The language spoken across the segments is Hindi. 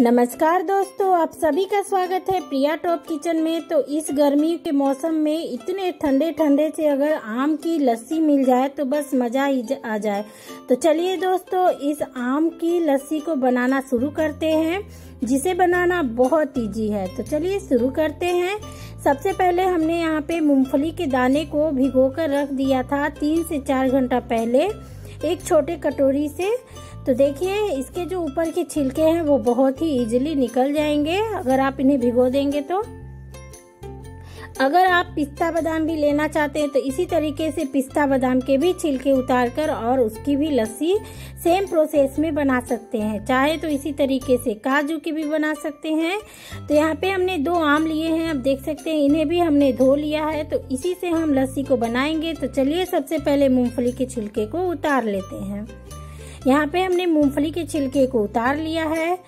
नमस्कार दोस्तों, आप सभी का स्वागत है प्रिया टॉप किचन में। तो इस गर्मी के मौसम में इतने ठंडे ठंडे से अगर आम की लस्सी मिल जाए तो बस मज़ा ही आ जाए। तो चलिए दोस्तों, इस आम की लस्सी को बनाना शुरू करते हैं। जिसे बनाना बहुत इजी है। तो चलिए शुरू करते हैं। सबसे पहले हमने यहाँ पे मूंगफली के दाने को भिगोकर रख दिया था तीन से चार घंटा पहले। एक छोटे कटोरी से तो देखिए, इसके जो ऊपर के छिलके हैं, वो बहुत ही इजीली निकल जाएँगे। अगर आप इन्हें भिगो देंगे तो। अगर आप पिस्ता बादाम भी लेना चाहते हैं तो इसी तरीके से पिस्ता बादाम के भी छिलके उतारकर और उसकी भी लस्सी सेम प्रोसेस में बना सकते हैं। चाहे तो इसी तरीके से काजू की भी बना सकते हैं। तो यहाँ पे हमने दो आम लिए हैं। अब देख सकते हैं, इन्हें भी हमने धो लिया है। तो इसी से हम लस्सी को बनाएँगे। तो चलिए, सबसे पहले मूंगफली के छिलके को उतार लेते हैं। यहाँ पे हमने मूंगफली के छिलके को उतार लिया है।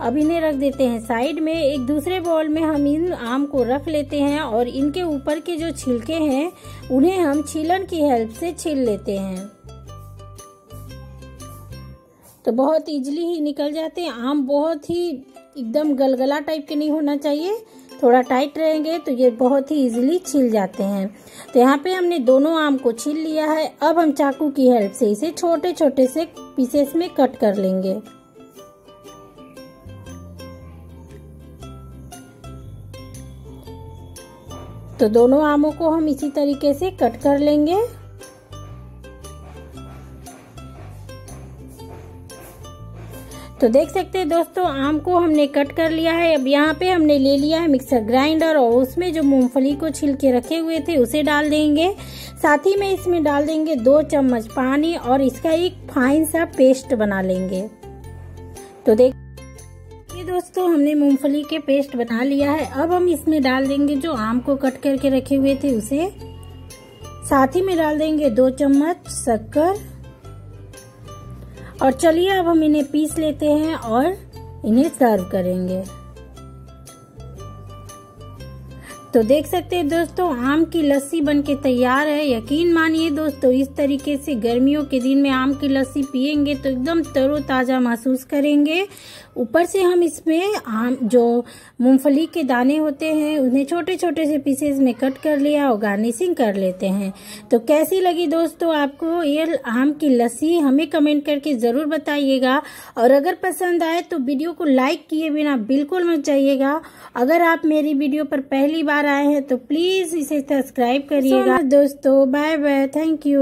अब इन्हें रख देते हैं। साइड में एक दूसरे बॉल में हम इन आम को रख लेते हैं और इनके ऊपर के जो छिलके हैं, उन्हें हम छीलन की हेल्प से छील लेते हैं। तो बहुत इजली ही निकल जाते हैं। आम बहुत ही एकदम गलगला टाइप के नहीं होना चाहिए। थोड़ा टाइट रहेंगे तो ये बहुत ही इजीली छिल जाते हैं। तो यहाँ पे हमने दोनों आम को छील लिया है। अब हम चाकू की हेल्प से इसे छोटे छोटे से पीसेस में कट कर लेंगे। तो दोनों आमों को हम इसी तरीके से कट कर लेंगे। तो देख सकते हैं दोस्तों, आम को हमने कट कर लिया है। अब यहाँ पे हमने ले लिया है मिक्सर ग्राइंडर और उसमें जो मूंगफली को छिल के रखे हुए थे, उसे डाल देंगे। साथ ही में इसमें डाल देंगे दो चम्मच पानी और इसका एक फाइन सा पेस्ट बना लेंगे। तो देख ये दोस्तों, हमने मूंगफली के पेस्ट बना लिया है। अब हम इसमें डाल देंगे जो आम को कट करके रखे हुए थे, उसे। साथ ही में डाल देंगे दो चम्मच शक्कर। और चलिए अब हम इन्हें पीस लेते हैं और इन्हें सर्व करेंगे। तो देख सकते हैं दोस्तों, आम की लस्सी बनके तैयार है। यकीन मानिए दोस्तों, इस तरीके से गर्मियों के दिन में आम की लस्सी पियेंगे तो एकदम तरोताज़ा महसूस करेंगे। ऊपर से हम इसमें आम, जो मूंगफली के दाने होते हैं, उन्हें छोटे छोटे से पीसेस में कट कर लिया और गार्निशिंग कर लेते हैं। तो कैसी लगी दोस्तों आपको ये आम की लस्सी? हमें कमेंट करके ज़रूर बताइएगा। और अगर पसंद आए तो वीडियो को लाइक किए बिना बिल्कुल मत जाइएगा। अगर आप मेरी वीडियो पर पहली बार आए हैं तो प्लीज़ इसे सब्सक्राइब करिएगा। दोस्तों बाय बाय थैंक यू